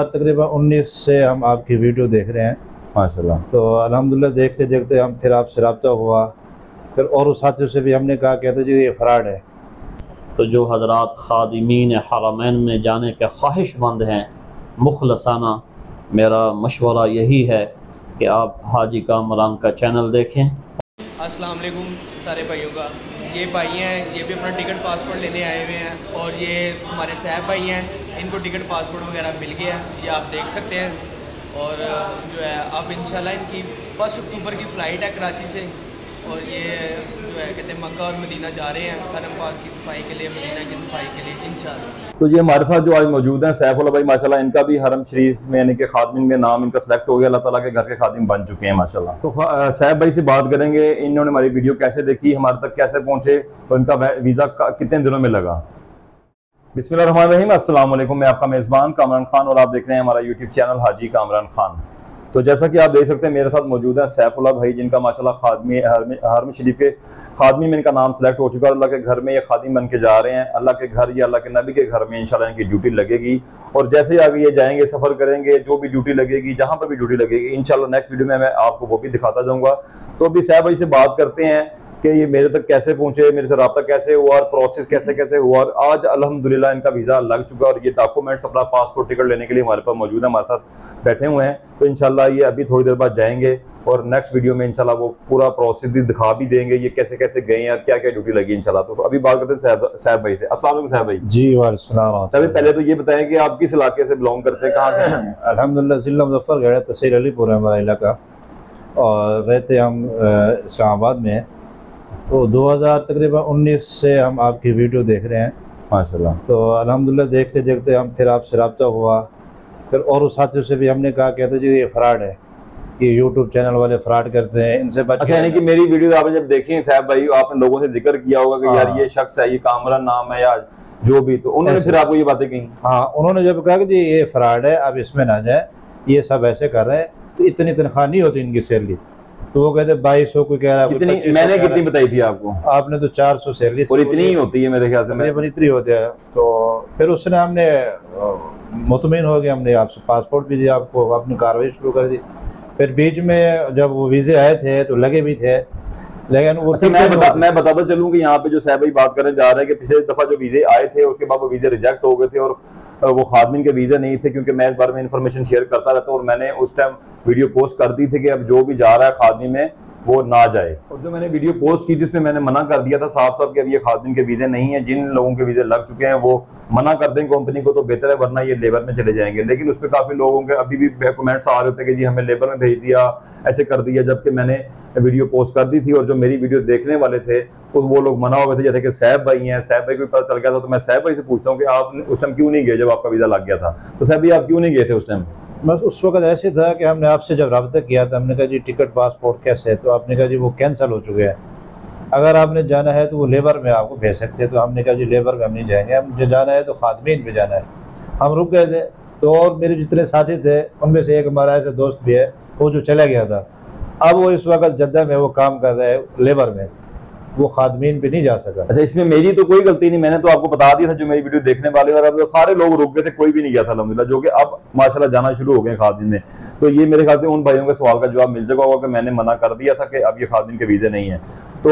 تقریباً انیس سے ہم آپ کی ویڈیو دیکھ رہے ہیں۔ ماشاء اللہ تو الحمدللہ دیکھتے دیکھتے ہم پھر آپ سے رابطہ ہوا۔ پھر اور اس ساتھیوں سے بھی ہم نے کہا کہتے جی یہ فراڈ ہے۔ تو جو حضرات خادمین حرمین میں جانے کے خواہش مند ہیں مخلصانہ میرا مشورہ یہی ہے کہ آپ حاجی کامران کا چینل دیکھیں۔ السلام علیکم سارے بھائیوں کا۔ یہ بھائی ہیں، یہ بھی اپنا ٹکٹ پاسپورٹ لینے آئے ہوئے ہیں اور یہ ہمارے صاحب بھائی ہیں، ان کو ٹکٹ پاسپورٹ وغیرہ مل گیا ہے، یہ آپ دیکھ سکتے ہیں اور جو ہے، اب انشاءاللہ ان کی فسٹ اکتوبر کی فلائٹ ہے کراچی سے۔ اور یہ جو ہے کہتے ہیں مکہ اور مدینہ جا رہے ہیں حرم پاک کی صفائی کے لیے، مدینہ کی صفائی کے لیے، انشاءاللہ۔ تو یہ ہمارے ساتھ جو آج موجود ہیں، سیف اللہ بھائی، ماشاءاللہ، ان کا بھی حرم شریف میں یعنی کہ خادمین میں نام ان کا سلیکٹ ہو گیا، اللہ تعالیٰ کے گھر کے خادم بن چکے ہیں، ماشاءاللہ۔ تو سیف بھائی سے بات کریں گے، انہوں نے ہماری ویڈیو کیسے دیکھی، ہمارے تک کیسے پہنچے اور ان کا ویزا کتنے دنوں میں لگا۔ بسم اللہ الرحمن الرحیم، السلام علیکم، میں آپ کا میزبان کامران خان اور آپ دیکھ رہے ہیں ہمارا یوٹیوب چینل حاجی کامران خان۔ تو جیسا کہ آپ دیکھ سکتے ہیں میرے ساتھ موجود ہے سیف اللہ بھائی، جن کا ماشاءاللہ خادمی حرم حرم شریف کے خادمی میں ان کا نام سلیکٹ ہو چکا ہے۔ اللہ کے گھر میں یہ خادم بن کے جا رہے ہیں۔ اللہ کے گھر یا اللہ کے نبی کے گھر میں انشاءاللہ ان کی ڈیوٹی لگے گی۔ اور جیسے ہی آگے یہ جائیں گے، سفر کریں گے، جو بھی ڈیوٹی لگے گی، جہاں پر بھی ڈیوٹی لگے گی، انشاءاللہ نیکسٹ ویڈیو میں میں آپ کو وہ بھی دکھاتا جاؤں گا۔ تو ابھی سیف بھائی سے بات کرتے ہیں۔ کہ یہ میرے تک کیسے پہنچے میرے سے رابطہ کیسے ہوا اور پروسیس کیسے کیسے ہوا اور آج الحمدللہ ان کا ویزا لگ چکا اور یہ ڈاکومنٹس اپنا پاسپورٹ ٹکٹ لینے کے لیے ہمارے پاس موجود ہے ہمارے ساتھ بیٹھے ہوئے ہیں۔ تو انشاءاللہ یہ ابھی تھوڑی دیر بعد جائیں گے اور نیکسٹ ویڈیو میں انشاءاللہ وہ پورا پروسیس بھی دکھا بھی دیں گے یہ کیسے کیسے گئے ہیں اور کیا کیا ڈیوٹی لگی انشاءاللہ۔ تو ابھی بات کرتے ہیں صاحب- بھائی سے۔ السلام علیکم صاحب بھائی۔ جی وعلیکم السلام صاحب پہلے تو یہ بتائیں کہ آپ کس علاقے سے بلونگ کرتے ہیں کہاں سے ہیں؟ الحمدللہ ضلع مظفر گڑھ تحصیل علی پور ہے ہمارا علاقہ۔ اور رہتے ہم اسلام آباد میں ہیں۔ تو دو ہزار تقریباً انیس سے ہم آپ کی ویڈیو دیکھ رہے ہیں۔ ماشاءاللہ۔ تو الحمدللہ دیکھتے دیکھتے ہم پھر آپ سے رابطہ ہوا۔ پھر اور اس ساتھیوں سے بھی ہم نے کہا کہتے جی یہ فراڈ ہے۔ یہ یوٹیوب چینل والے فراڈ کرتے ہیں ان سے بچ اچھا یعنی کہ میری ویڈیو آپ نے جب دیکھی صاحب بھائی آپ نے لوگوں سے ذکر کیا ہوگا کہ یار ہاں۔ یہ شخص ہے یہ کامران نام ہے یا جو بھی۔ تو انہوں نے۔ پھر آپ کو یہ باتیں کہیں؟ ہاں انہوں نے جب کہا کہ جی یہ فراڈ ہے اب اس میں نہ جائیں یہ سب ایسے کر رہے ہیں۔ تو اتنی تنخواہ نہیں ہوتی ان کی سیلری۔ تو وہ کہتے بائیس سو کوئی کہہ رہا ہے کوئی کتنی؟ 2500 میں نے کتنی۔ بتائی تھی آپ کو؟ آپ نے تو چار سو سیلری اور اتنی ہی ہوتی ہے میرے خیال سے تقریباً اتنی ہوتی ہے۔ تو پھر اس نے ہم نے مطمئن ہو گیا ہم نے آپ سے پاسپورٹ بھی دیا آپ کو اپنی کاروائی شروع کر دی۔ پھر بیچ میں جب وہ ویزے آئے تھے تو لگے بھی تھے لیکن وہ اچھا میں بتا میں بتاتا چلوں کہ یہاں پہ جو صاحب بات کرنے جا رہے ہیں کہ پچھلے دفعہ جو ویزے آئے تھے اس کے بعد وہ ویزے ریجیکٹ ہو گئے تھے اور وہ خادمین کے ویزے نہیں تھے کیونکہ میں اس بارے میں انفارمیشن شیئر کرتا رہتا ہوں اور میں نے اس ٹائم ویڈیو پوسٹ کر دی تھی کہ اب جو بھی جا رہا ہے خادمی میں وہ نہ جائے۔ اور جو میں نے ویڈیو پوسٹ کی تھی اس میں میں نے منع کر دیا تھا صاف صاف کہ اب یہ خادمین کے ویزے نہیں ہیں، جن لوگوں کے ویزے لگ چکے ہیں، وہ منع کر دیں کمپنی کو تو بہتر ہے، ورنہ یہ لیبر میں چلے جائیں گے۔ لیکن اس پہ کافی لوگوں کے ابھی بھی کمنٹس آ رہے ہوتے ہیں کہ جی ہمیں لیبر میں بھیج دیا، ایسے کر دیا، جبکہ میں نے ویڈیو پوسٹ کر دی تھی اور جو میری ویڈیو دیکھنے والے تھے وہ لوگ منع ہو گئے تھے، جیسے کہ صاحب بھائی ہیں، صاحب بھائی کو بھی پتہ چل گیا تھا، تو میں صاحب بھائی سے پوچھتا ہوں کہ آپ نے اس ٹائم کیوں نہیں گئے جب آپ کا ویزا لگ گیا تھا؟ تو صاحب بھائی، آپ کیوں نہیں گئے تھے اس ٹائم بس اس وقت ایسے تھا کہ ہم نے آپ سے جب رابطہ کیا تھا ہم نے کہا جی ٹکٹ پاسپورٹ کیسے ہے؟ تو آپ نے کہا جی وہ کینسل ہو چکے ہیں۔ اگر آپ نے جانا ہے تو وہ لیبر میں آپ کو بھیج سکتے ہیں۔ تو ہم نے کہا جی لیبر میں ہم نہیں جائیں گے۔ ہم جو جانا ہے تو خادمین پہ جانا ہے۔ ہم رک گئے تھے۔ تو اور میرے جتنے ساتھی تھے، ان میں سے ایک ہمارا ایسا دوست بھی ہے، وہ جو چلا گیا تھا۔ اب وہ اس وقت جدہ میں وہ کام کر رہے ہیں لیبر میں۔ وہ خادمین پہ نہیں جا سکا۔ اچھا اس میں میری تو کوئی غلطی نہیں، میں نے تو آپ کو بتا دیا تھا جو میری ویڈیو دیکھنے والے اور اب سارے لوگ رک گئے تھے، کوئی بھی نہیں گیا تھا، الحمدللہ، جو کہ اب ماشاءاللہ جانا شروع ہو گئے خادم میں۔ تو یہ میرے خیال سے ان بھائیوں کے سوال کا جواب مل چکا ہوگا کہ میں نے منع کر دیا تھا کہ اب یہ خادم کے ویزے نہیں ہیں۔ تو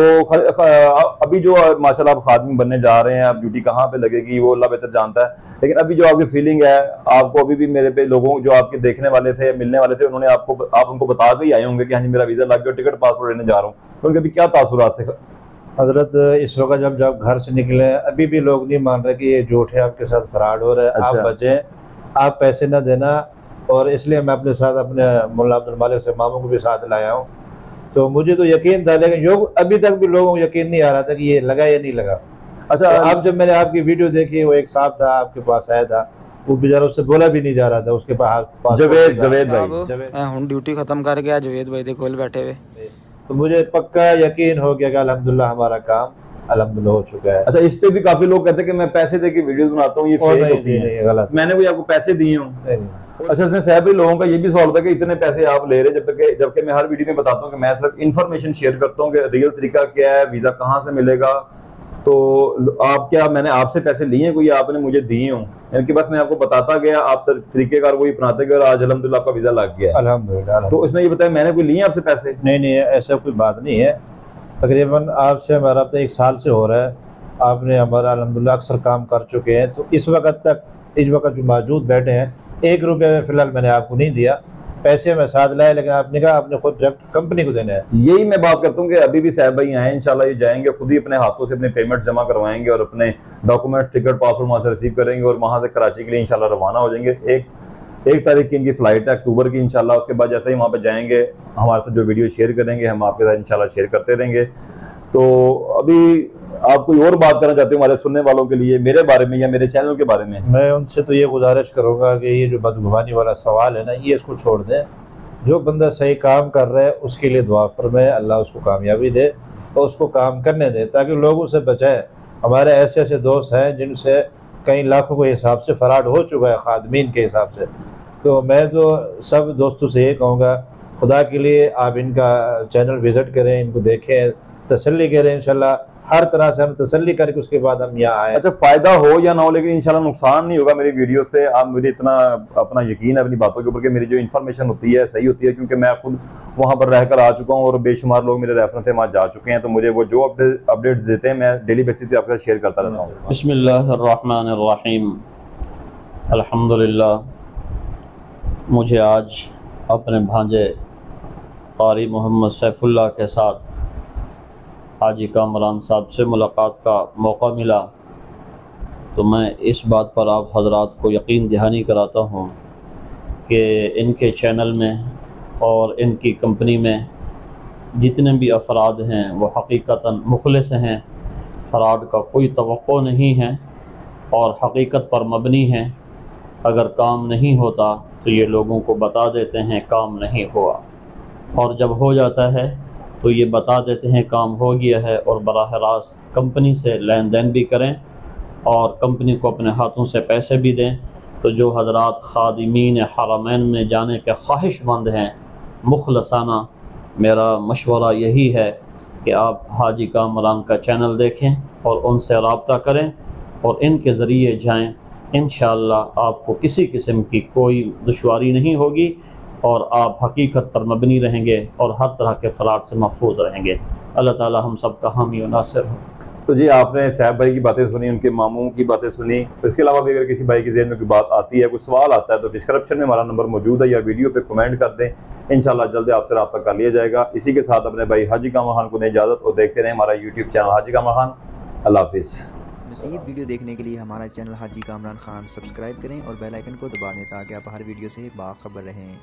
ابھی جو ماشاءاللہ آپ خادم بننے جا رہے ہیں اب ڈیوٹی کہاں پہ لگے گی، وہ اللہ بہتر جانتا ہے۔ لیکن ابھی جو آپ کی فیلنگ ہے، آپ کو ابھی بھی میرے پہ لوگوں، جو آپ کے دیکھنے والے تھے، ملنے والے تھے، انہوں نے آپ کو، آپ ان کو بتا کے ہی آئے ہوں گے کہ ہاں جی میرا ویزا لگ گیا ٹکٹ پاسپورٹ لینے جا رہا ہوں۔ تو ان کے ابھی کیا تاثرات تھے؟ حضرت اس وقت جب جب گھر سے نکلے ہیں، ابھی بھی لوگ نہیں مان رہے کہ یہ جھوٹ ہے آپ کے ساتھ فراڈ ہو رہا ہے آپ اچھا۔ بچیں آپ پیسے نہ دینا۔ اور اس لیے میں اپنے ساتھ اپنے ملا عبد المالک سے ماموں کو بھی ساتھ لایا ہوں۔ تو مجھے تو یقین تھا لیکن جو ابھی تک بھی لوگوں کو یقین نہیں آ رہا تھا کہ یہ لگا یا نہیں لگا۔ اچھا۔ اب جب میں نے آپ کی ویڈیو دیکھی وہ ایک صاحب تھا آپ کے پاس آیا تھا وہ بیچارہ اس سے بولا بھی نہیں جا رہا تھا اس کے پاس جوید جوید بھائی۔ ہوں ڈیوٹی ختم کر گیا جوید بھائی دے کول بیٹھے ہوئے۔ تو مجھے پکا یقین ہو گیا کہ الحمدللہ ہمارا کام الحمدللہ ہو چکا ہے۔ اچھا اس پہ بھی کافی لوگ کہتے ہیں کہ میں پیسے دے کے ویڈیوز بناتا ہوں یہ فیک ہوتی نہیں غلط میں نے کوئی آپ کو پیسے دیے ہوں۔ اچھا اس میں صاحب بھی لوگوں کا یہ بھی سوال ہوتا ہے کہ اتنے پیسے آپ لے رہے جبکہ جبکہ میں ہر ویڈیو میں بتاتا ہوں کہ میں صرف انفارمیشن شیئر کرتا ہوں کہ ریئل طریقہ کیا ہے ویزا کہاں سے ملے گا تو آپ کیا میں نے آپ سے پیسے لیے ہیں کوئی؟ آپ نے مجھے دیے ہوں؟ یعنی کہ بس میں آپ کو بتاتا گیا آپ طریقے کار وہی اپناتے گئے اور آج الحمدللہ آپ کا ویزا لگ گیا ہے۔ الحمد للہ تو اس میں یہ بتایا میں نے کوئی لیے ہیں آپ سے پیسے؟ نہیں نہیں ایسا کوئی بات نہیں ہے۔ تقریباً آپ سے ہمارا ایک سال سے ہو رہا ہے۔ آپ نے ہمارا الحمدللہ اکثر کام کر چکے ہیں۔ تو اس وقت تک اس وقت جو موجود بیٹھے ہیں۔ ایک روپے میں فی الحال میں نے آپ کو نہیں دیا۔ پیسے میں ساتھ لائے، لیکن آپ نے کہا آپ نے خود ڈائریکٹ کمپنی کو دینا ہے یہی میں بات کرتا ہوں کہ ابھی بھی صاحب بھائی آئے انشاءاللہ یہ جائیں گے، خود ہی اپنے ہاتھوں سے اپنے پیمنٹ جمع کروائیں گے اور اپنے ڈاکومنٹ ٹکٹ پاسپورٹ وہاں سے ریسیو کریں گے اور وہاں سے کراچی کے لیے انشاءاللہ روانہ ہو جائیں گے۔ ایک ایک تاریخ کی ان کی فلائٹ ہے، اکتوبر کی انشاءاللہ۔ اس کے بعد جیسے ہی وہاں پہ جائیں گے، ہمارے ساتھ جو ویڈیو شیئر کریں گے، ہم آپ کے ساتھ انشاءاللہ شیئر کرتے رہیں گے۔ تو ابھی آپ کوئی اور بات کرنا چاہتے ہوں ہمارے سننے والوں کے لیے، میرے بارے میں یا میرے چینل کے بارے میں؟ میں ان سے تو یہ گزارش کروں گا کہ یہ جو بدگمانی والا سوال ہے نا، یہ اس کو چھوڑ دیں۔ جو بندہ صحیح کام کر رہا ہے، اس کے لیے دعا فرمائے، اللہ اس کو کامیابی دے اور اس کو کام کرنے دے تاکہ لوگوں سے بچائے ہمارے ایسے ایسے دوست ہیں جن سے کئی لاکھوں کے حساب سے فراڈ ہو چکا ہے، خادمین کے حساب سے۔ تو میں تو سب دوستوں سے یہ کہوں گا، خدا کے لیے آپ ان کا چینل وزٹ کریں، ان کو دیکھیں۔ تسلی کریں انشاءاللہ ہر طرح سے ہم تسلی کر کے اس کے بعد ہم یہاں آئے۔ اچھا فائدہ ہو یا نہ ہو لیکن انشاءاللہ نقصان نہیں ہوگا میری ویڈیو سے۔ آپ مجھے اتنا اپنا یقین ہے اپنی باتوں کے اوپر کہ میری جو انفارمیشن ہوتی ہے صحیح ہوتی ہے کیونکہ میں خود وہاں پر رہ کر آ چکا ہوں اور بے شمار لوگ میرے ریفرنس سے وہاں جا چکے ہیں۔ تو مجھے وہ جو اپڈیٹس دیتے ہیں میں ڈیلی بیسس پہ آپ کے ساتھ شیئر کرتا رہتا ہوں۔ بسم اللہ الرحمن الرحیم۔ الحمدللہ مجھے آج اپنے بھانجے قاری محمد سیف اللہ کے ساتھ حاجی کامران صاحب سے ملاقات کا موقع ملا۔ تو میں اس بات پر آپ حضرات کو یقین دہانی کراتا ہوں کہ ان کے چینل میں اور ان کی کمپنی میں جتنے بھی افراد ہیں، وہ حقیقتاً مخلص ہیں۔ فراڈ کا کوئی توقع نہیں ہے اور حقیقت پر مبنی ہیں۔ اگر کام نہیں ہوتا تو یہ لوگوں کو بتا دیتے ہیں کام نہیں ہوا۔ اور جب ہو جاتا ہے تو یہ بتا دیتے ہیں کام ہو گیا ہے اور براہ راست کمپنی سے لین دین بھی کریں اور کمپنی کو اپنے ہاتھوں سے پیسے بھی دیں۔ تو جو حضرات خادمین حرمین میں جانے کے خواہش مند ہیں، مخلصانہ، میرا مشورہ یہی ہے کہ آپ حاجی کامران کا چینل دیکھیں اور ان سے رابطہ کریں اور ان کے ذریعے جائیں۔ انشاءاللہ آپ کو کسی قسم کی کوئی دشواری نہیں ہوگی۔ اور آپ حقیقت پر مبنی رہیں گے اور ہر طرح کے فراڈ سے محفوظ رہیں گے۔ اللہ تعالی ہم سب کا حامی و ناصر ہو۔ تو جی آپ نے صاحب بھائی کی باتیں سنی ان کے ماموں کی باتیں سنی۔ تو اس کے علاوہ بھی اگر کسی بھائی کے ذہن میں کوئی بات آتی ہے کوئی سوال آتا ہے تو ڈسکرپشن میں ہمارا نمبر موجود ہے یا ویڈیو پہ کمنٹ کر دیں۔ انشاءاللہ جلد آپ سے رابطہ کر لیا جائے گا۔ اسی کے ساتھ اپنے بھائی حاجی کامر خان کو دیں اجازت اور دیکھتے رہیں ہمارا یوٹیوب چینل حاجی کامر خان اللہ حافظ۔ مزید ویڈیو دیکھنے کے لیے ہمارا چینل حاجی کامران خان سبسکرائب کریں اور بیل آئیکن کو دبا دیں تاکہ آپ ہر ویڈیو سے باخبر رہیں۔